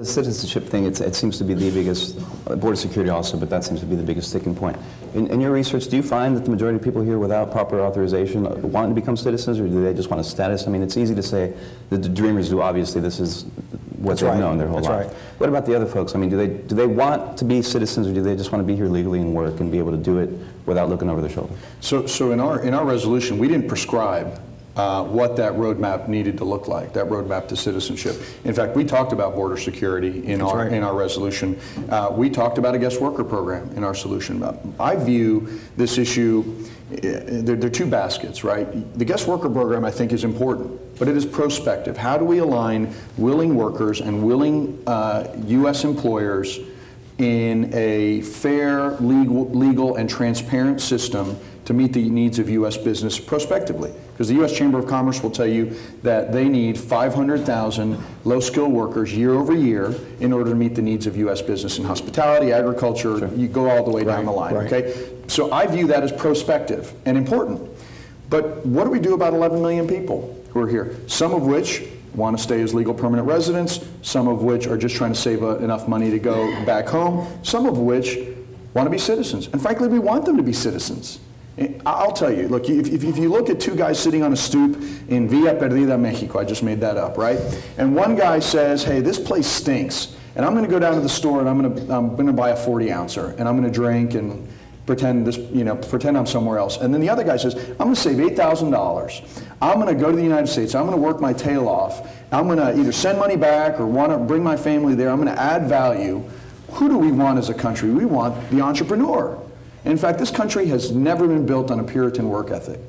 The citizenship thing, it's, it seems to be the biggest, uh, border security also, but that seems to be the biggest sticking point. In, in your research, do you find that the majority of people here without proper authorization uh, want to become citizens, or do they just want a status? I mean, it's easy to say that the dreamers do, obviously, this is what That's they've right. known their whole That's life. right. What about the other folks? I mean, do they, do they want to be citizens, or do they just want to be here legally and work and be able to do it without looking over their shoulder? So, so in our, in our resolution, we didn't prescribe uh, what that roadmap needed to look like, that roadmap to citizenship. In fact, we talked about border security in our, right. in our resolution. Uh, We talked about a guest worker program in our solution. Uh, I view this issue, eh, they're, they're two baskets, right? The guest worker program, I think, is important, but it is prospective. How do we align willing workers and willing uh, U.S. employers in a fair, legal, legal and transparent system to meet the needs of U.S. business prospectively. Because the U.S. Chamber of Commerce will tell you that they need 500,000 low-skilled workers year over year in order to meet the needs of U.S. business in hospitality, agriculture, you go all the way down the line, right. okay? So I view that as prospective and important. But what do we do about 11 million people who are here? Some of which want to stay as legal permanent residents, some of which are just trying to save uh, enough money to go back home, some of which want to be citizens. And frankly, we want them to be citizens. I- I'll tell you, look, if, if if you look at two guys sitting on a stoop in Villa Perdida, Mexico, I just made that up, right? And one guy says, hey, this place stinks, and I'm going to go down to the store and I'm going to, I'm going to buy a 40 ouncer, and I'm going to drink and pretend this, you know, pretend I'm somewhere else. And then the other guy says, I'm going to save $8,000. I'm going to go to the United States. I'm going to work my tail off. I'm going to either send money back or want to bring my family there. I'm going to add value. Who do we want as a country? We want the entrepreneur. In fact, this country has never been built on a Puritan work ethic.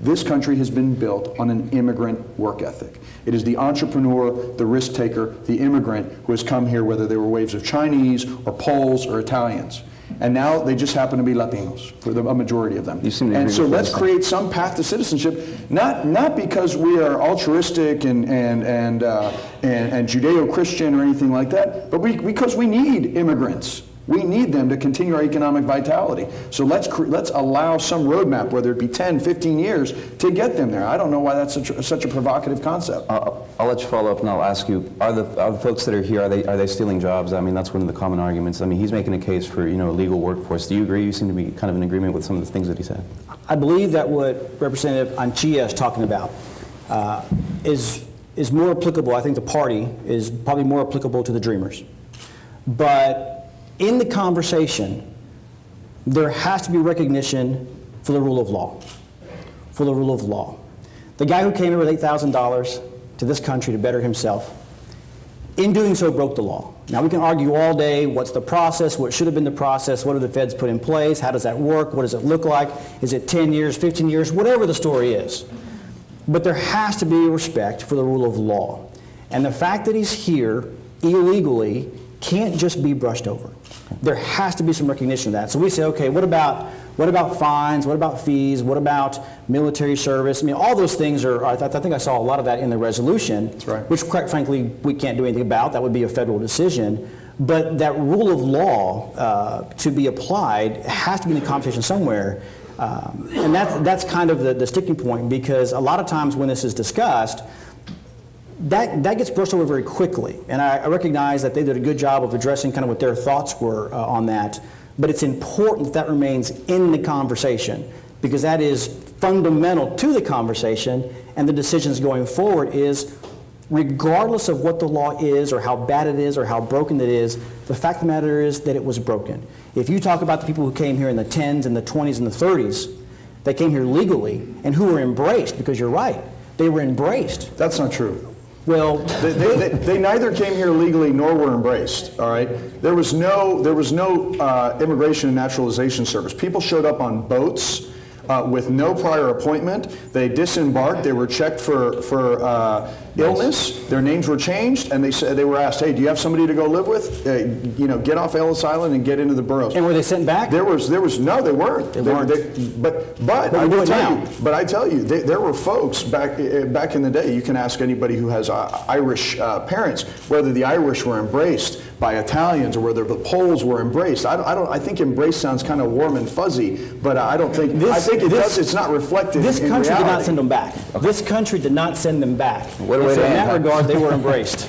This country has been built on an immigrant work ethic. It is the entrepreneur, the risk taker, the immigrant who has come here, whether they were waves of Chinese or Poles or Italians. And now they just happen to be Latinos, for the, a majority of them. You seem to and so let's create some path to citizenship, not, not because we are altruistic and, and, and, uh, and, and Judeo-Christian or anything like that, but we, because we need immigrants. We need them to continue our economic vitality. So let's, let's allow some roadmap, whether it be 10, 15 years, to get them there. I don't know why that's such a, such a provocative concept. I'll, I'll let you follow up and I'll ask you, are the, are the folks that are here, are they, are they stealing jobs? I mean, that's one of the common arguments. I mean, he's making a case for, you know, a legal workforce. Do you agree? You seem to be kind of in agreement with some of the things that he said. I believe that what Representative Anchia is talking about uh, is, is more applicable, I think the party is probably more applicable to the Dreamers. But in the conversation, there has to be recognition for the rule of law, for the rule of law. The guy who came here with $8,000 to this country to better himself, in doing so broke the law. Now we can argue all day what's the process, what should have been the process, what have the feds put in place, how does that work, what does it look like, is it 10 years, 15 years, whatever the story is. But there has to be respect for the rule of law. And the fact that he's here illegally can't just be brushed over. There has to be some recognition of that. So we say, okay, what about what about fines? What about fees? What about military service? I mean, all those things are. I, th- I think I saw a lot of that in the resolution, That's right. which, quite frankly, we can't do anything about. That would be a federal decision. But that rule of law uh, to be applied has to be in the conversation somewhere. Um, and that's, that's kind of the, the sticking point because a lot of times when this is discussed, that, that gets brushed over very quickly. And I, I recognize that they did a good job of addressing kind of what their thoughts were uh, on that. But it's important that, that remains in the conversation because that is fundamental to the conversation and the decisions going forward is regardless of what the law is or how bad it is or how broken it is, the fact of the matter is that it was broken. If you talk about the people who came here in the 10s and the 20s and the 30s, they came here legally and who were embraced, because you're right, they were embraced. That's not true. Well, They, they, they, they neither came here legally nor were embraced. All right, there was no there was no uh, immigration and naturalization service. People showed up on boats. Uh, with no prior appointment, they disembarked. They were checked for for uh, illness. Their names were changed, and they said they were asked, "Hey, do you have somebody to go live with? Uh, you know, get off Ellis Island and get into the boroughs." and were they sent back? There was, there was, no, they weren't. They weren't. but, but, But I will tell now. you, but I tell you, they, there were folks back, uh, back in the day, you can ask anybody who has uh, Irish uh, parents, whether the Irish were embraced by Italians or whether the Poles were embraced. I don't, I don't, I think embrace sounds kind of warm and fuzzy, but I don't think, I This- think it this- does, it's not reflected This country did not send them back. This country did not send them back. What so in that regard, they were embraced.